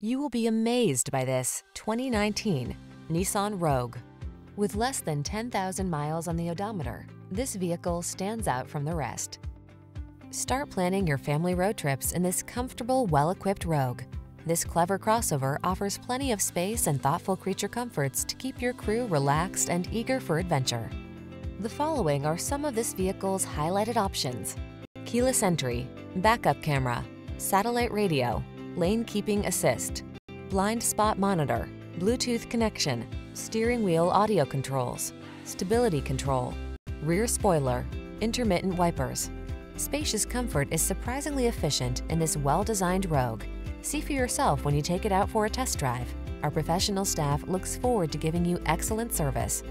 You will be amazed by this 2019 Nissan Rogue. With less than 10,000 miles on the odometer, this vehicle stands out from the rest. Start planning your family road trips in this comfortable, well-equipped Rogue. This clever crossover offers plenty of space and thoughtful creature comforts to keep your crew relaxed and eager for adventure. The following are some of this vehicle's highlighted options. Keyless entry, backup camera, satellite radio, lane keeping assist, blind spot monitor, Bluetooth connection, steering wheel audio controls, stability control, rear spoiler, intermittent wipers. Spacious comfort is surprisingly efficient in this well-designed Rogue. See for yourself when you take it out for a test drive. Our professional staff looks forward to giving you excellent service.